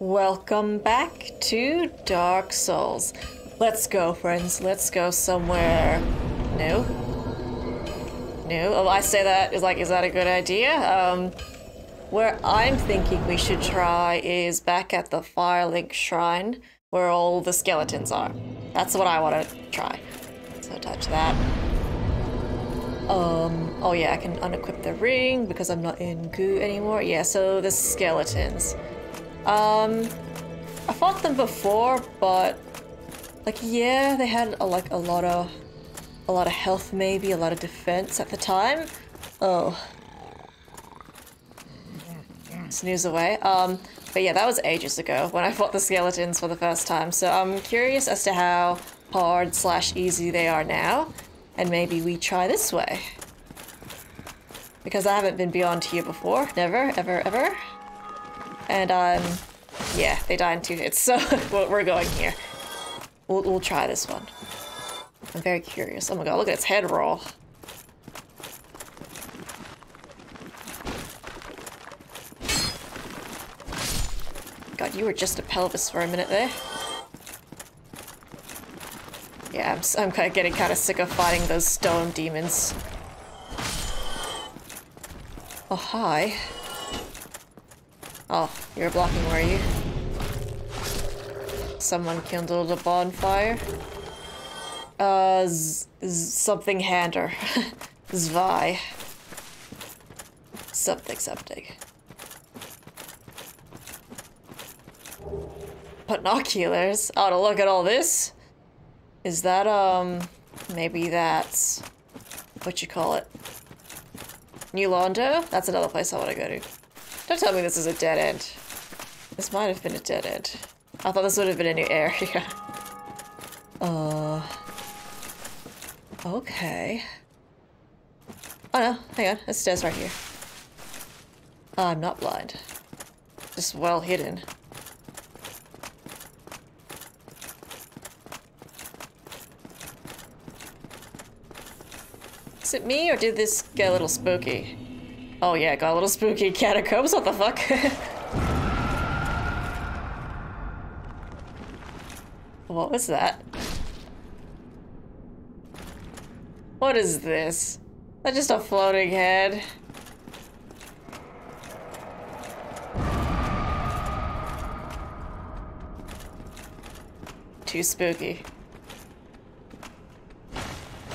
Welcome back to Dark Souls. Let's go, friends. Let's go somewhere new. New? Oh, I say that is like, is that a good idea? Um, where I'm thinking we should try is back at the Firelink Shrine, where all the skeletons are. That's what I want to try. So touch that. Um, oh yeah, I can unequip the ring because I'm not in goo anymore. Yeah, so the skeletons. Um, I fought them before, but like yeah, they had a, like a lot of a lot of health, maybe a lot of defense at the time. Oh, snooze away. Um, but yeah, that was ages ago when I fought the skeletons for the first time. So I'm curious as to how hard slash easy they are now, and maybe we try this way. Because I haven't been beyond here before, never, ever, ever. And um, yeah, they die in two hits, so we're going here. We'll, we'll try this one. I'm very curious. Oh my god, look at its head roll. God, you were just a pelvis for a minute there. Yeah, I'm, I'm kind of getting kind of sick of fighting those stone demons. Oh, hi. Oh, you're blocking, were you? Someone kindled a bonfire. Uh, z something hander. Zwei. Something, something. Binoculars? Oh, to look at all this? Is that, um, maybe that's, what you call it? New Londo? That's another place I want to go to. Don't tell me this is a dead end. This might have been a dead end. I thought this would have been a new area. uh... Okay. Oh no, hang on, there's stairs right here. I'm not blind. Just well hidden. Is it me or did this get a little spooky? Oh yeah, got a little spooky. Catacombs, what the fuck? what was that? What is this? That's just a floating head. Too spooky.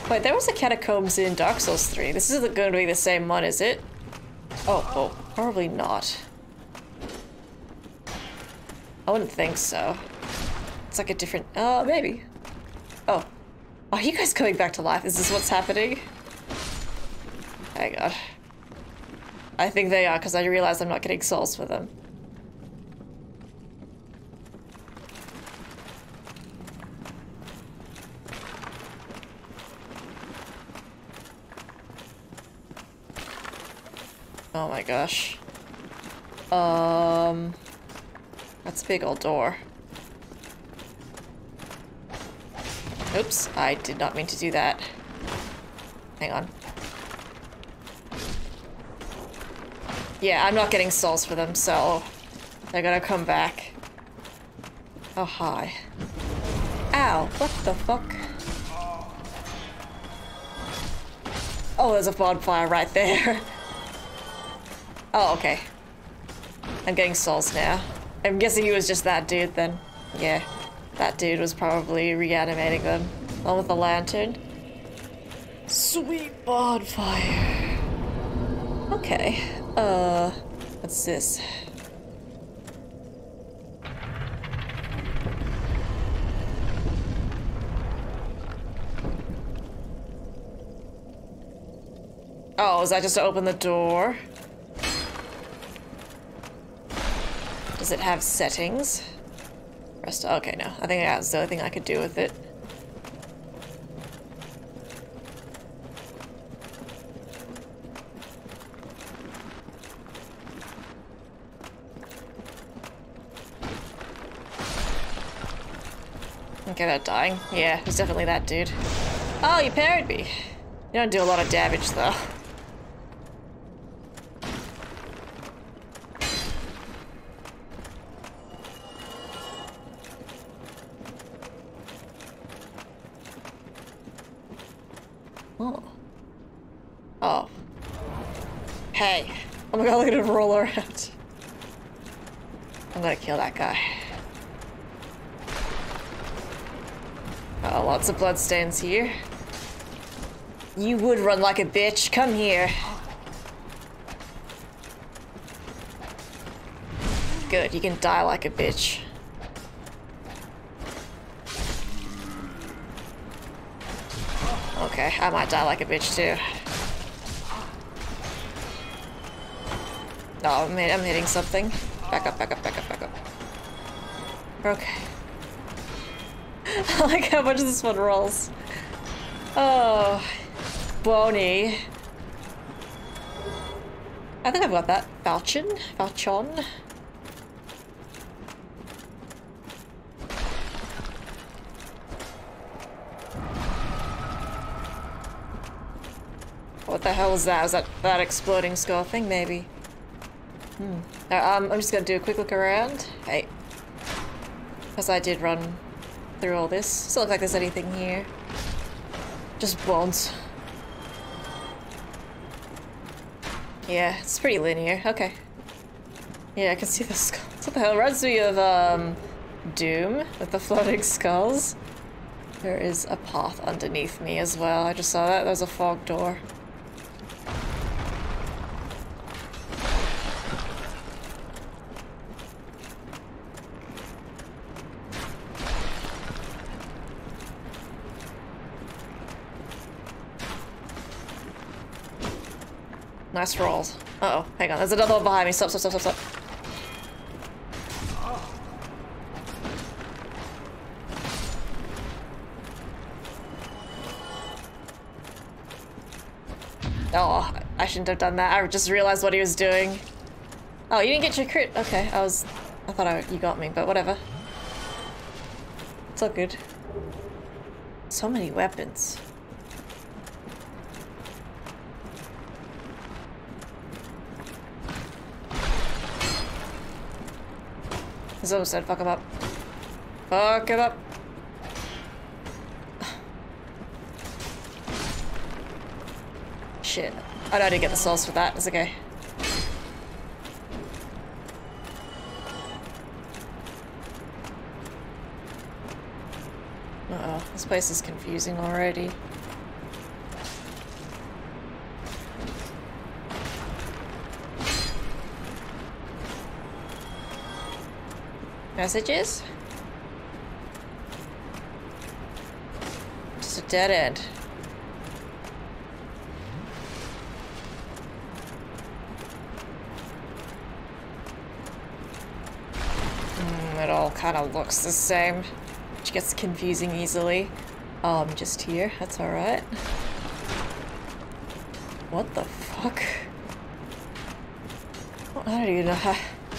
Wait, there was a catacombs in Dark Souls 3. This isn't going to be the same one, is it? Oh, oh, probably not. I wouldn't think so. It's like a different... Uh, maybe. Oh. Are you guys coming back to life? Is this what's happening? Hang on. I think they are, because I realize I'm not getting souls for them. Oh my gosh. Um... That's a big old door. Oops, I did not mean to do that. Hang on. Yeah, I'm not getting souls for them, so they're gonna come back. Oh, hi. Ow, what the fuck? Oh, there's a bonfire right there. Oh, okay. I'm getting souls now. I'm guessing he was just that dude then. Yeah. That dude was probably reanimating them. One with the lantern. Sweet bonfire. Okay. Uh, what's this? Oh, is that just to open the door? Does it have settings? Rest okay, no. I think that's the only thing I could do with it. Okay, that dying. Yeah, he's definitely that dude. Oh, you parried me. You don't do a lot of damage, though. Oh. Oh. Hey. Oh my god, look at him roll around. I'm gonna kill that guy. Oh, lots of bloodstains here. You would run like a bitch. Come here. Good, you can die like a bitch. Okay, I might die like a bitch too. Oh, I'm, I'm hitting something. Back up, back up, back up, back up. Okay. I like how much this one rolls. Oh, bony. I think I've got that. Falchion? Falchon? What the hell was that? Was that that exploding skull thing? Maybe. Hmm. Um, I'm just gonna do a quick look around. Hey. Because I did run through all this. Doesn't look like there's anything here. Just bones. Yeah, it's pretty linear. Okay. Yeah, I can see the skulls. What the hell? Reminds me of, um, Doom with the floating skulls. There is a path underneath me as well. I just saw that. There's a fog door. Nice rolls. Uh oh hang on. There's another one behind me. Stop, stop, stop, stop, stop. Oh, I shouldn't have done that. I just realized what he was doing. Oh, you didn't get your crit. Okay, I was... I thought I, you got me, but whatever. It's all good. So many weapons. Zoe said fuck him up. Fuck him up. Shit. I didn't get the souls for that. It's okay. Uh oh This place is confusing already. Messages? Just a dead end. Mm, it all kind of looks the same, which gets confusing easily. Oh, I'm just here. That's alright. What the fuck? I don't even know.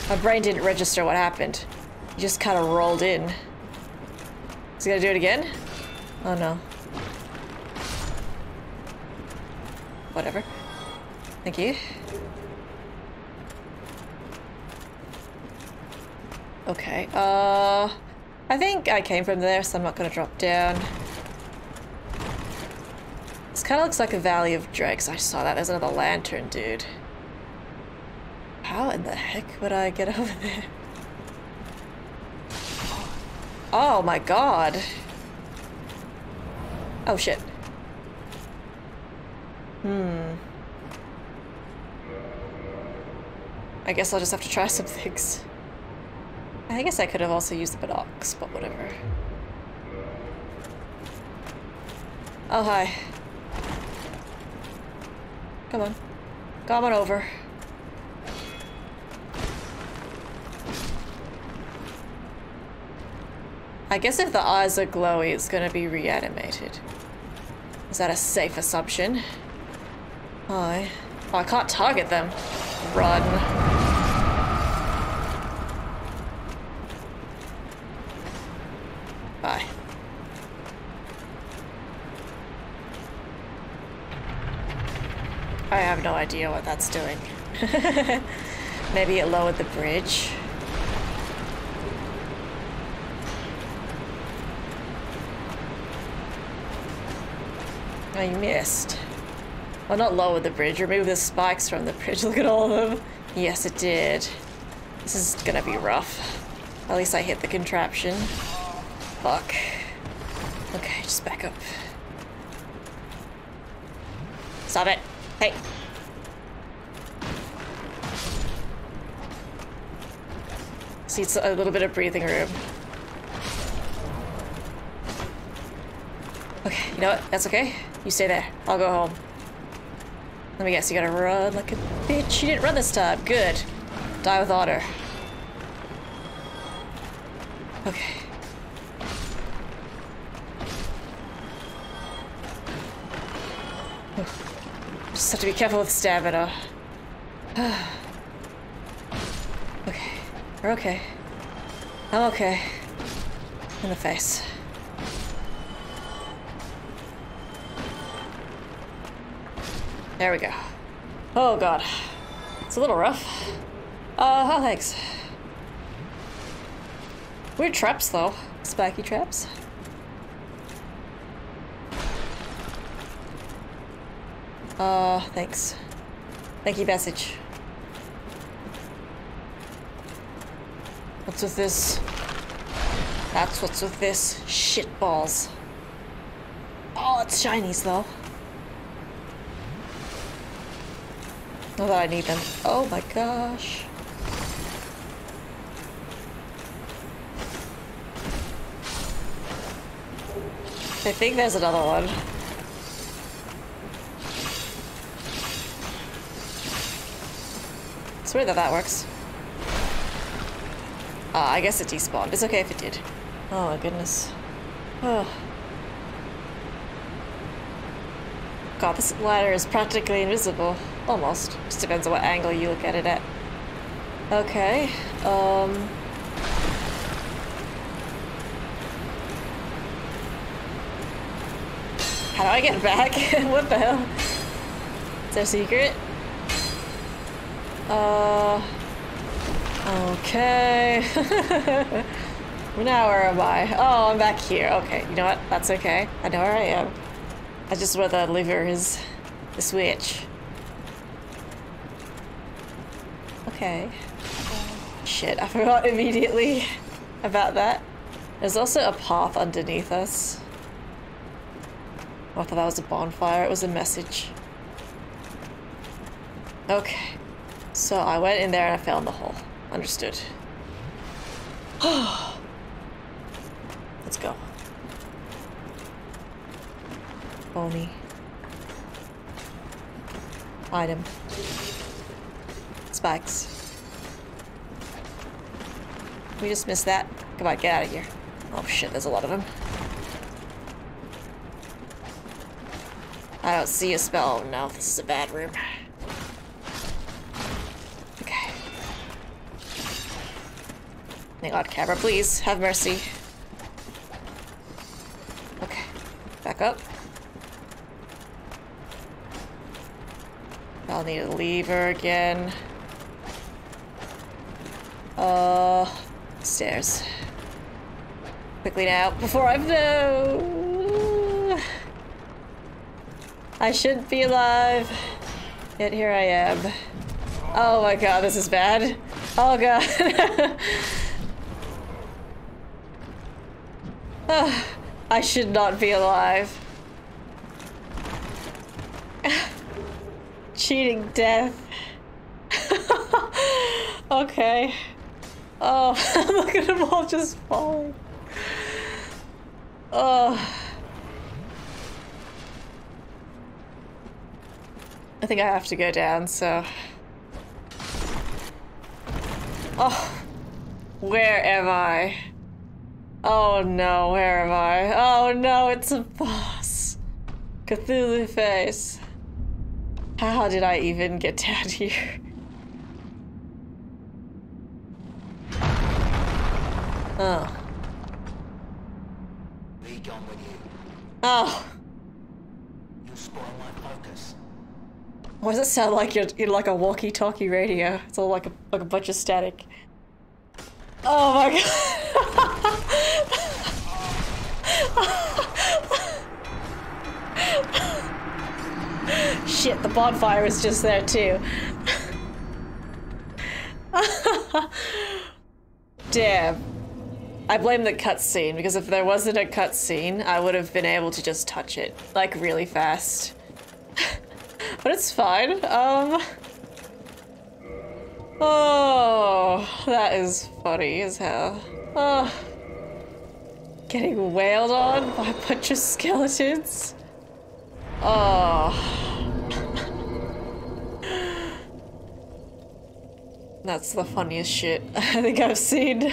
My brain didn't register what happened. He just kind of rolled in. Is he gonna do it again? Oh no. Whatever. Thank you. Okay, uh... I think I came from there, so I'm not gonna drop down. This kind of looks like a Valley of Dregs. I saw that. There's another lantern, dude. How in the heck would I get over there? Oh my god. Oh shit. Hmm. I guess I'll just have to try some things. I guess I could have also used the binocs, but whatever. Oh, hi. Come on. Come on over. I guess if the eyes are glowy, it's gonna be reanimated. Is that a safe assumption? Hi. Oh, I can't target them. Run. Bye. I have no idea what that's doing. Maybe it lowered the bridge. I missed. Well, not lower the bridge. Remove the spikes from the bridge. Look at all of them. Yes, it did. This is gonna be rough. At least I hit the contraption. Fuck. Okay, just back up. Stop it. Hey. See, it's a little bit of breathing room. Okay, you know what? That's okay. You stay there. I'll go home. Let me guess, you gotta run like a bitch. You didn't run this time. Good. Die with honor. Okay. Just have to be careful with stamina. okay. We're okay. I'm okay. In the face. There we go. Oh god. It's a little rough. Uh, oh, thanks. Weird traps, though. Spiky traps. Uh, thanks. Thank you, message. What's with this? That's what's with this. Shit balls. Oh, it's shinies, though. That I need them. Oh my gosh. I think there's another one. It's weird that that works. Ah, I guess it despawned. It's okay if it did. Oh my goodness. Oh. God, this ladder is practically invisible. Almost. Just depends on what angle you look at it at. Okay. Um... How do I get back? what the hell? Is there a secret? Uh... Okay. now where am I? Oh, I'm back here. Okay, you know what? That's okay. I know where I am. I just where the lever is. The switch. Okay. Shit, I forgot immediately about that. There's also a path underneath us. Oh, I thought that was a bonfire. It was a message. Okay. So I went in there and I fell in the hole. Understood. Let's go. Bony. Item. Spikes. We just missed that. Come on, get out of here. Oh shit, there's a lot of them. I don't see a spell. No, this is a bad room. Okay. Thank God, camera, please. Have mercy. Okay. Back up. I'll need a lever again. Uh, stairs. Quickly now, before I know. I shouldn't be alive. Yet here I am. Oh my god, this is bad. Oh god. oh, I should not be alive. Cheating death. okay. Oh, look at them all just falling. Oh. I think I have to go down, so... Oh. Where am I? Oh no, where am I? Oh no, it's a boss. Cthulhu face. How did I even get down here? Oh. Be gone with you. Oh. You spoil my focus. Why does it sound like you're, you're like a walkie-talkie radio? It's all like a like a bunch of static. Oh my god. shit, the bonfire is just there too. Damn. I blame the cutscene because if there wasn't a cutscene, I would have been able to just touch it like really fast. but it's fine. Um. Oh, that is funny as hell. Oh. Getting wailed on by a bunch of skeletons. Oh. That's the funniest shit I think I've seen.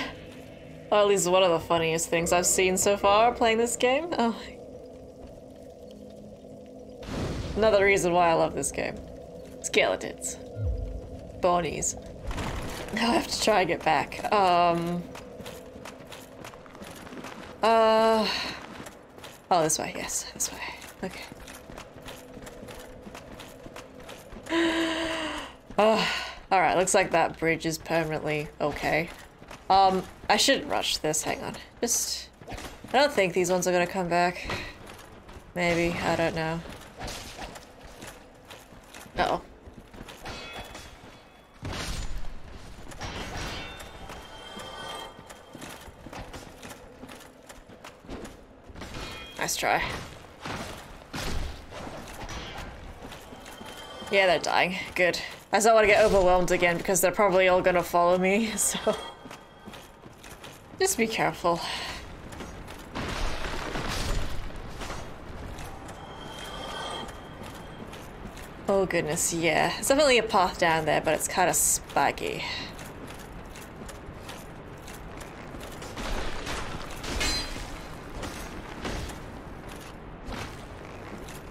Or at least one of the funniest things I've seen so far playing this game. Oh. Another reason why I love this game. Skeletons. Bonies. Now I have to try and get back. Um... Uh... Oh, this way. Yes, this way. Okay. Oh, alright, looks like that bridge is permanently okay. Um, I shouldn't rush this, hang on. Just... I don't think these ones are gonna come back. Maybe, I don't know. Uh oh Nice try. Yeah, they're dying. Good. I don't want to get overwhelmed again because they're probably all gonna follow me, so... Just be careful. Oh goodness, yeah. There's definitely a path down there, but it's kind of spiky.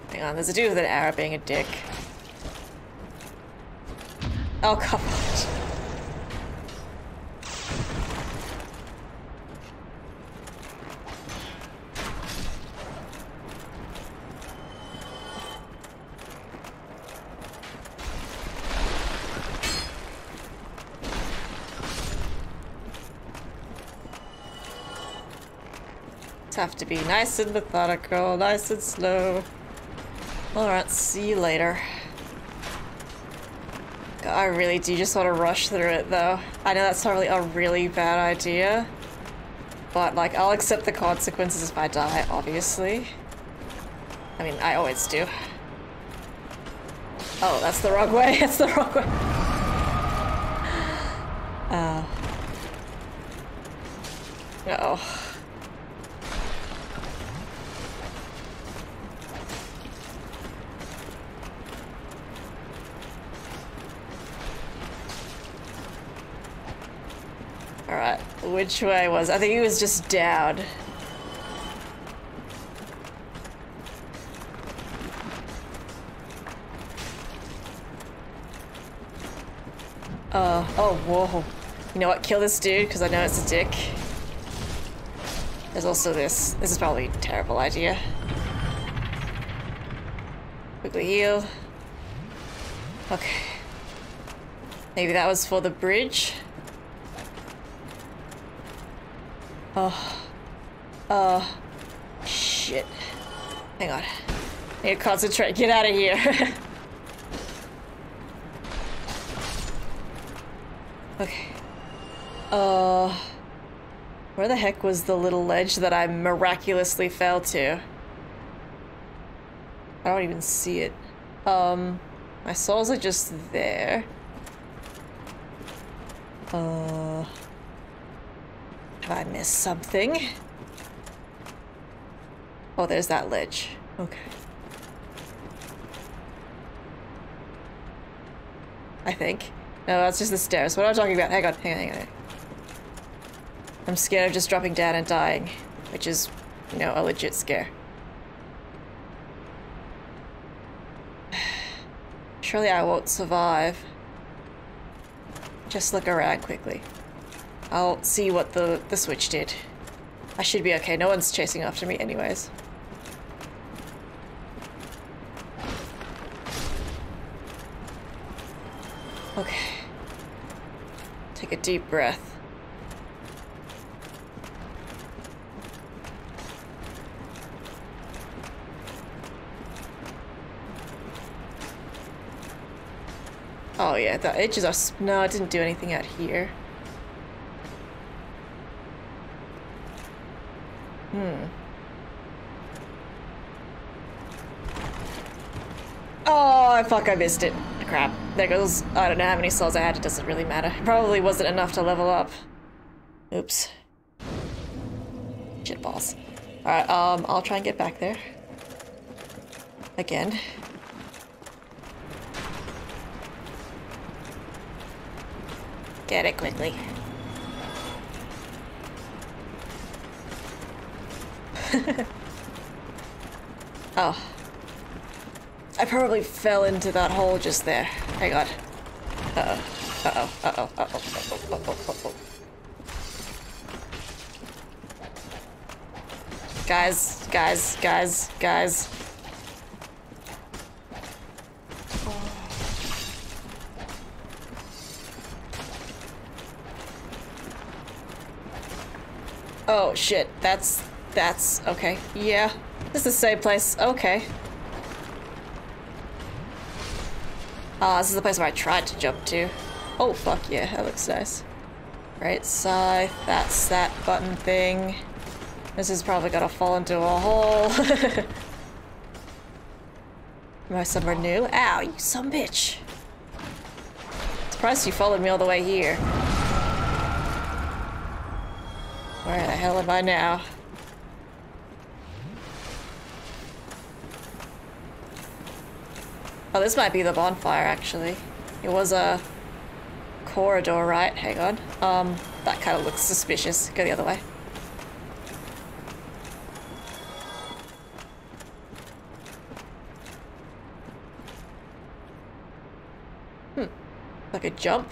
Hang on, there's a dude with an arrow being a dick. Oh, come on. Have to be nice and methodical, nice and slow. Alright, see you later. God, I really do just want to rush through it though. I know that's probably a really bad idea. But like, I'll accept the consequences if I die, obviously. I mean, I always do. Oh, that's the wrong way. That's the wrong way. Uh. oh. Alright, which way was? I think it was just down. Uh, oh, whoa. You know what? Kill this dude, because I know it's a dick. There's also this. This is probably a terrible idea. Quickly heal. Okay. Maybe that was for the bridge. Oh. Oh. Shit. Hang on. I need to concentrate. Get out of here. okay. Uh... Where the heck was the little ledge that I miraculously fell to? I don't even see it. Um... My souls are just there. Uh... Have I missed something? Oh, there's that ledge. Okay. I think. No, that's just the stairs. What am I talking about? Hang on, hang on, hang on. I'm scared of just dropping down and dying, which is, you know, a legit scare. Surely I won't survive. Just look around quickly. I'll see what the, the switch did. I should be okay. No one's chasing after me anyways. Okay. Take a deep breath. Oh yeah, the edges are... No, it didn't do anything out here. Hmm. Oh, fuck, I missed it. Crap. There goes... I don't know how many souls I had, it doesn't really matter. Probably wasn't enough to level up. Oops. Shit balls. Alright, um, I'll try and get back there. Again. Get it quickly. oh. I probably fell into that hole just there. Hang on. Uh-oh. Uh-oh. Uh-oh. Uh-oh. Uh-oh. Uh-oh. Uh-oh. Guys, guys, guys, guys. Oh shit, that's that's okay. Yeah. This is the same place. Okay. Ah, this is the place where I tried to jump to. Oh fuck yeah, that looks nice. Right side, that's that button thing. This is probably gonna fall into a hole. Am I somewhere new? Ow, you some bitch. Surprised you followed me all the way here. Where the hell am I now? Oh, this might be the bonfire, actually. It was a corridor, right? Hang on. Um, that kind of looks suspicious. Go the other way. Hmm. Like a jump?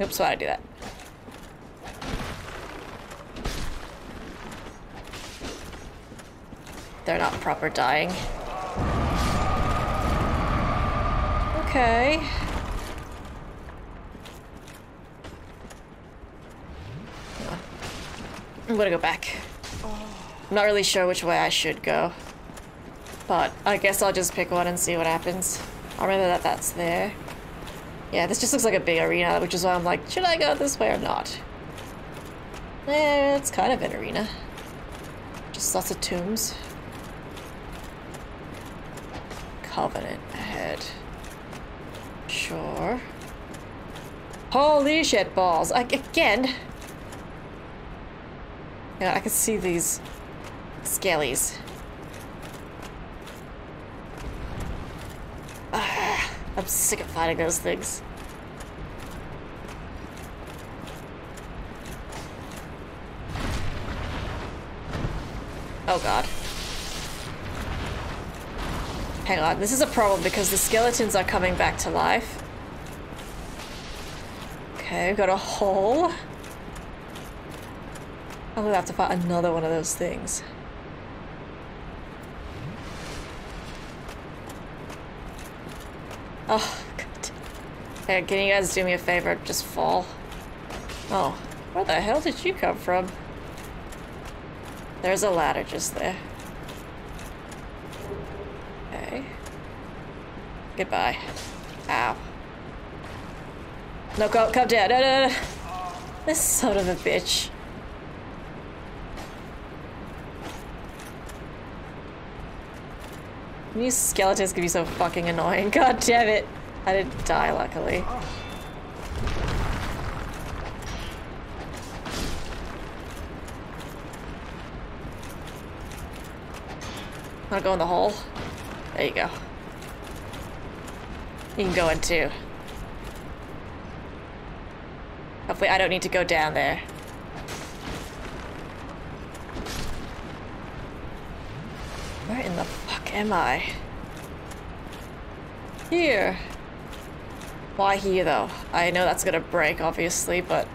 Oops, why'd I do that? They're not proper dying. Okay. I'm gonna go back. I'm not really sure which way I should go. But I guess I'll just pick one and see what happens. I'll remember that that's there. Yeah, this just looks like a big arena, which is why I'm like, should I go this way or not? Eh, it's kind of an arena. Just lots of tombs. Covenant ahead. Sure. Holy shit balls. I, again. Yeah, I can see these skellies. Ah, I'm sick of fighting those things. Oh god. Hang on, this is a problem because the skeletons are coming back to life. Okay, we've got a hole. Oh, I'm gonna have to fight another one of those things. Oh, God. Hey, can you guys do me a favor? Just fall. Oh, where the hell did you come from? There's a ladder just there. Okay. Goodbye. Ow. No, go, come down. No, no, no. This son of a bitch. These skeletons can be so fucking annoying. God damn it. I didn't die, luckily. Wanna go in the hole? There you go. You can go in too. Hopefully I don't need to go down there. Where in the fuck am I? Here. Why here though? I know that's gonna break obviously, but...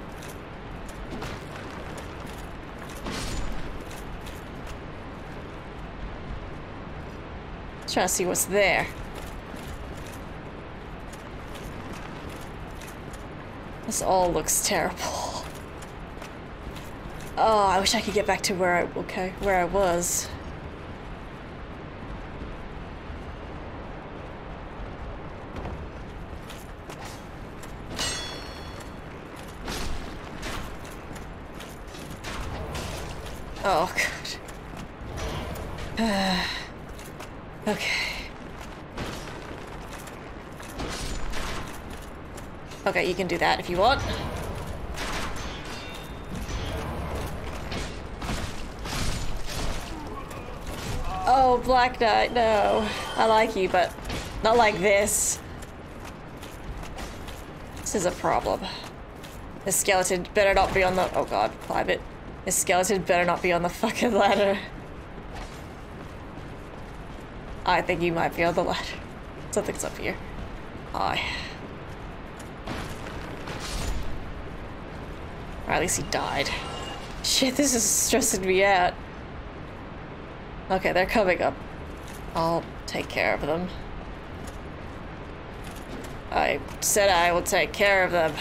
Trying to see what's there. This all looks terrible. Oh, I wish I could get back to where I okay, where I was. Oh, God. okay. Okay, you can do that if you want. Oh, Black Knight, no. I like you, but not like this. This is a problem. This skeleton better not be on the- oh god, climb it. This skeleton better not be on the fucking ladder. I think you might be on the ladder. Something's up here. Hi. Or at least he died. Shit, this is stressing me out. Okay, they're coming up. I'll take care of them. I said I will take care of them.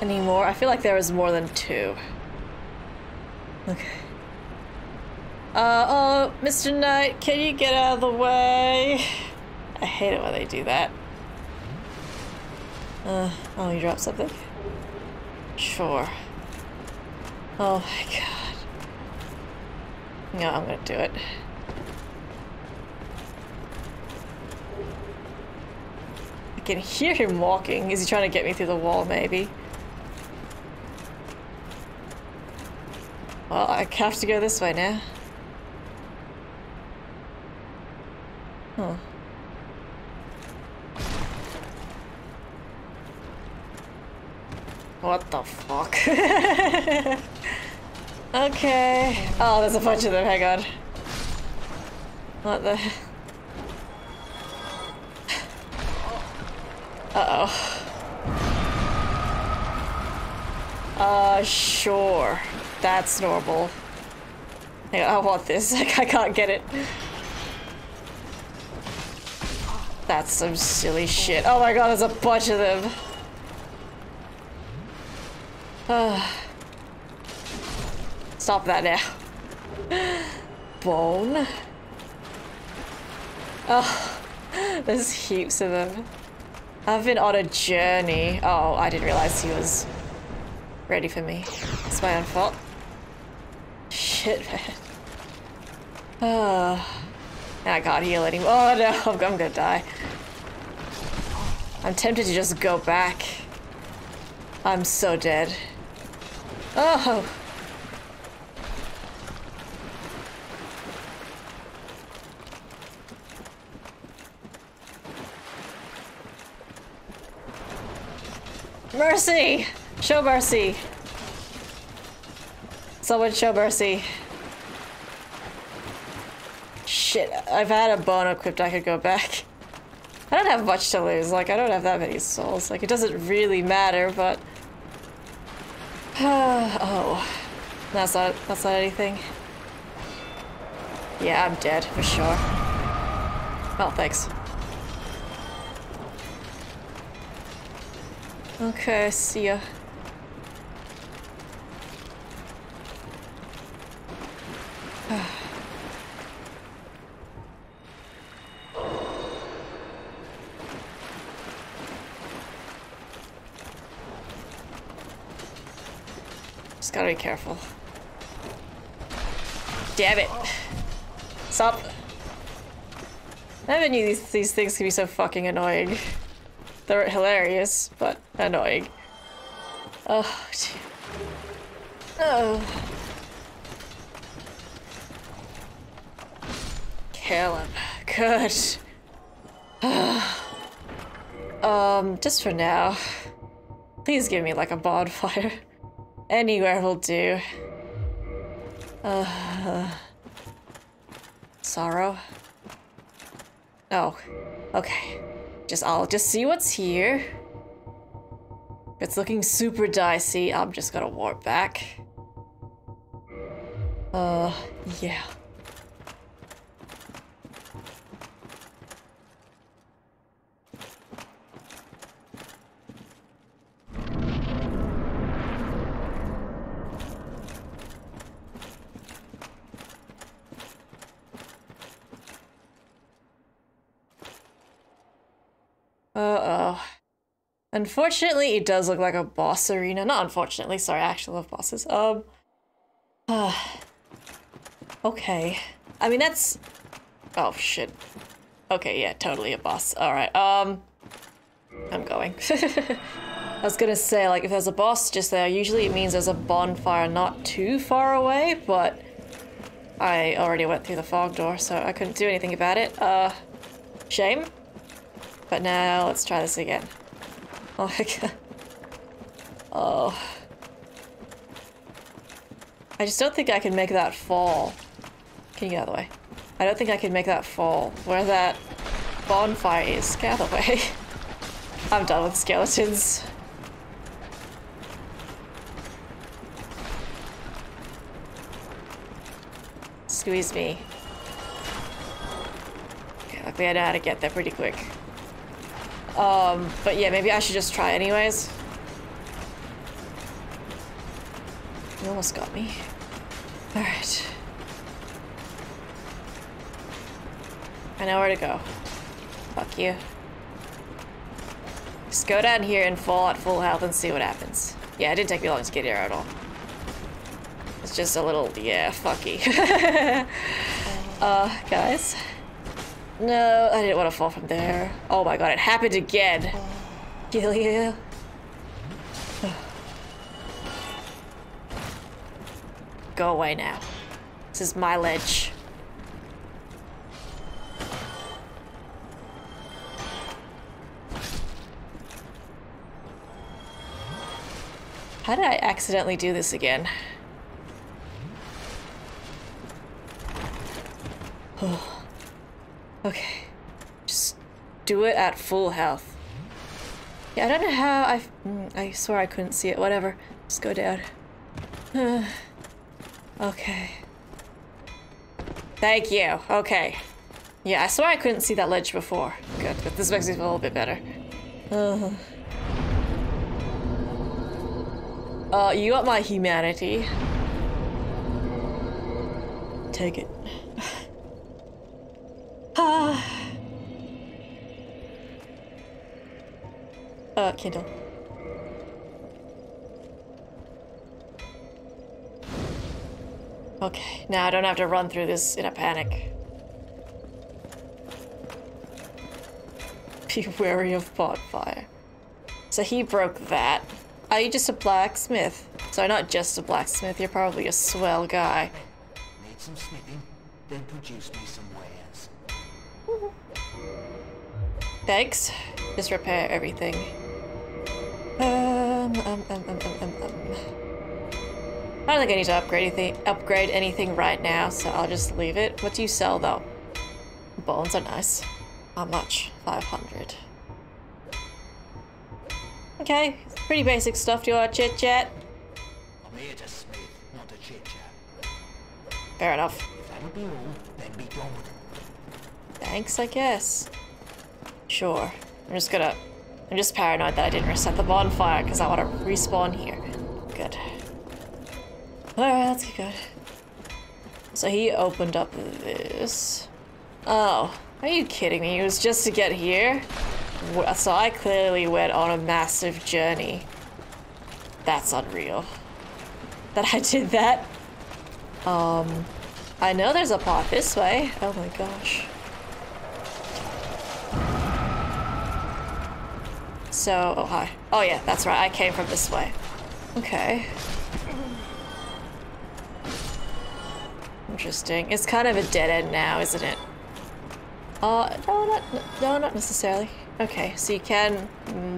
Any more? I feel like there was more than two. Okay. Uh, oh, Mr. Knight, can you get out of the way? I hate it when they do that. Uh, oh, you dropped something? Sure. Oh my god. No, I'm gonna do it. I can hear him walking. Is he trying to get me through the wall, maybe? Well, I have to go this way now. Huh. What the fuck? okay. Oh, there's a bunch of them. Hang on. What the? Uh-oh. Uh, sure. That's normal. I want this. I can't get it. That's some silly shit. Oh my god, there's a bunch of them. Stop that now. Bone. Oh, there's heaps of them. I've been on a journey. Oh, I didn't realize he was ready for me. It's my own fault. Shit, man. Oh. I can't heal anymore. Oh no, I'm gonna die. I'm tempted to just go back. I'm so dead. Oh! Mercy! Show mercy! Someone show mercy. Shit, I've had a bone equipped, I could go back. I don't have much to lose, like, I don't have that many souls. Like, it doesn't really matter, but... oh. That's not, that's not anything. Yeah, I'm dead, for sure. Oh, thanks. Okay, see ya. Just gotta be careful. Damn it. Stop. I never knew these, these things could be so fucking annoying. They're hilarious, but annoying. Oh, gee. Oh. Kill him. Good. um, just for now. Please give me like a bonfire. Anywhere will do. Uh, sorrow? Oh, okay. Just I'll just see what's here. It's looking super dicey. I'm just gonna warp back. Uh, yeah. Unfortunately, it does look like a boss arena. Not unfortunately, sorry, I actually love bosses. Um. okay. I mean, that's. Oh, shit. Okay, yeah, totally a boss. Alright, um. I'm going. I was gonna say, like, if there's a boss just there, usually it means there's a bonfire not too far away, but I already went through the fog door, so I couldn't do anything about it. Uh, shame. But now, let's try this again. Oh. Oh. I just don't think I can make that fall. Can you get out of the way? I don't think I can make that fall. Where that bonfire is. Get out of the way. I'm done with skeletons. Squeeze me. Okay, luckily I know how to get there pretty quick. Um, but yeah, maybe I should just try anyways. You almost got me. Alright. I know where to go. Fuck you. Just go down here and fall at full health and see what happens. Yeah, it didn't take me long to get here at all. It's just a little, yeah, fucky. uh, guys. No, I didn't want to fall from there. Oh my god, it happened again. Kill you. Go away now. This is my ledge. How did I accidentally do this again? okay. Just do it at full health. Yeah, I don't know how I... mm, I swear I couldn't see it. Whatever. Just go down. okay. Thank you. Okay. Yeah, I swear I couldn't see that ledge before. Good, but this makes me feel a little bit better. Uh, uh, you got my humanity. Take it. Okay, now I don't have to run through this in a panic. Be wary of bonfire. So he broke that. Are you just a blacksmith? Sorry, not just a blacksmith, you're probably a swell guy. Need some smithing, then produce me some wares. Thanks. Just repair everything. Um, um, um, um, um, um, um. I don't think I need to upgrade anything, upgrade anything right now, so I'll just leave it. What do you sell, though? Bones are nice. How much? 500. Okay, pretty basic stuff. You want chit-chat? I'm here to smith, not to chit-chat. Fair enough. If that'll be all, then be it. Thanks, I guess. Sure. I'm just gonna... I'm just paranoid that I didn't reset the bonfire because I want to respawn here. Good. Alright, that's good. So he opened up this. Oh, are you kidding me? It was just to get here? So I clearly went on a massive journey. That's unreal. That I did that. Um, I know there's a path this way. Oh my gosh. So, oh hi. Oh yeah, that's right. I came from this way. Okay. Interesting. It's kind of a dead end now, isn't it? Uh, no, not, no, not necessarily. Okay, so you can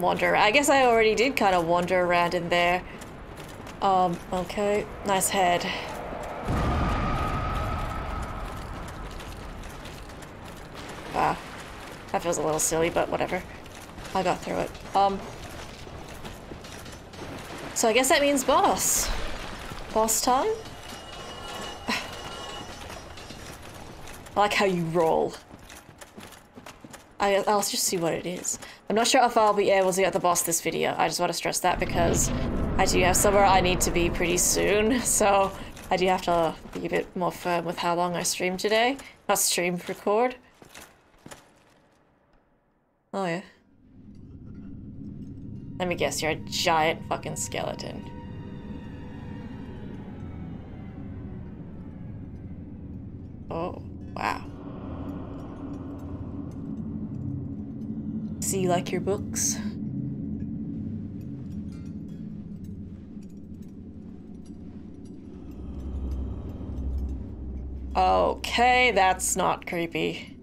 wander. I guess I already did kind of wander around in there. Um, okay. Nice head. Wow. That feels a little silly, but whatever. I got through it. Um. So I guess that means boss. Boss time? I like how you roll. I, I'll just see what it is. I'm not sure if I'll be able to get the boss this video. I just want to stress that because I do have somewhere I need to be pretty soon. So I do have to be a bit more firm with how long I stream today. Not stream, record. Oh yeah. Let me guess, you're a giant fucking skeleton. Oh, wow. See, you like your books? Okay, that's not creepy.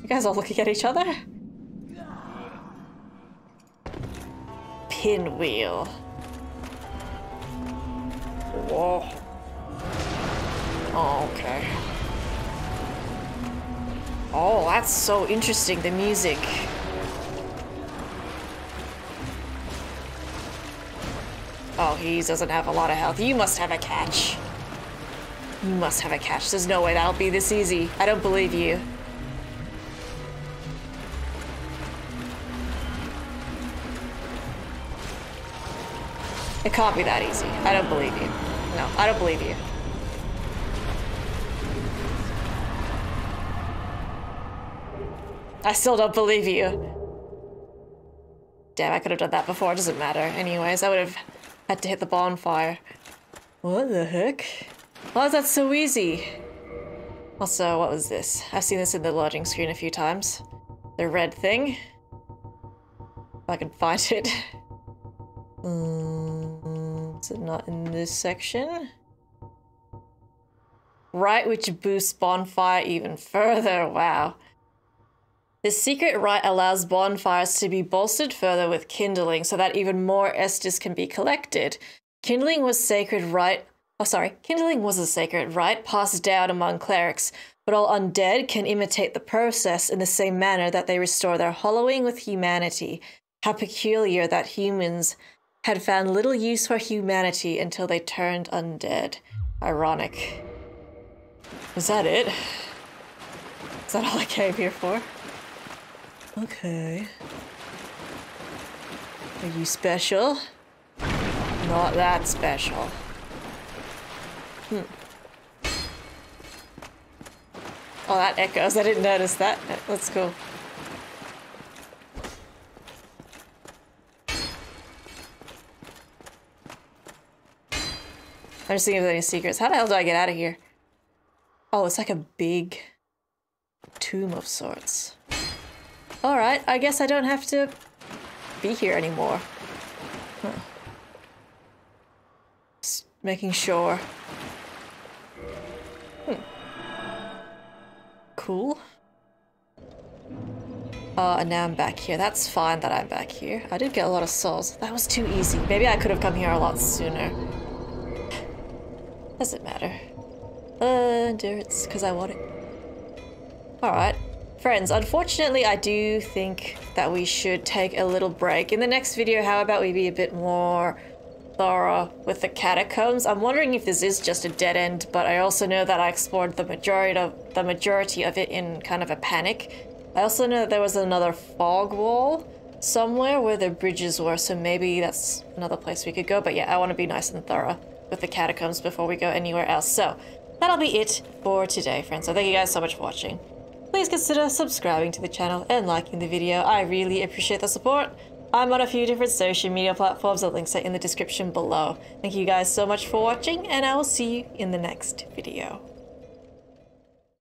You guys all looking at each other? Pinwheel. Whoa. Oh, okay. Oh, that's so interesting, the music. Oh, he doesn't have a lot of health. You must have a catch. You must have a catch. There's no way that'll be this easy. I don't believe you. Can't be that easy. I don't believe you. No, I don't believe you. I still don't believe you. Damn, I could have done that before. It doesn't matter. Anyways, I would have had to hit the bonfire. What the heck? Why is that so easy? Also, what was this? I've seen this in the loading screen a few times. The red thing. If I can find it. Um, is it not in this section? Right, which boosts bonfire even further. Wow. This secret rite allows bonfires to be bolstered further with kindling so that even more Estus can be collected. Kindling was sacred rite. Oh, sorry. Kindling was a sacred rite passed down among clerics, but all undead can imitate the process in the same manner that they restore their hollowing with humanity. How peculiar that humans had found little use for humanity until they turned undead. Ironic. Is that it? Is that all I came here for? Okay. Are you special? Not that special. Hmm. Oh, that echoes. I didn't notice that. That's cool. I'm thinking of any secrets. How the hell do I get out of here? Oh, it's like a big tomb of sorts. Alright, I guess I don't have to be here anymore. Huh. Just making sure. Hmm. Cool. Uh, and now I'm back here. That's fine that I'm back here. I did get a lot of souls. That was too easy. Maybe I could have come here a lot sooner. Doesn't matter. Uh, endurance, because I want it. Alright. Friends, unfortunately, I do think that we should take a little break. In the next video, how about we be a bit more thorough with the catacombs? I'm wondering if this is just a dead end, but I also know that I explored the majority of the majority of it in kind of a panic. I also know that there was another fog wall somewhere where the bridges were, so maybe that's another place we could go. But yeah, I want to be nice and thorough with the catacombs before we go anywhere else. So that'll be it for today, friends. So thank you guys so much for watching please consider subscribing to the channel and liking the video. I really appreciate the support. I'm on a few different social media platforms, the links are in the description below. Thank you guys so much for watching, and I will see you in the next video.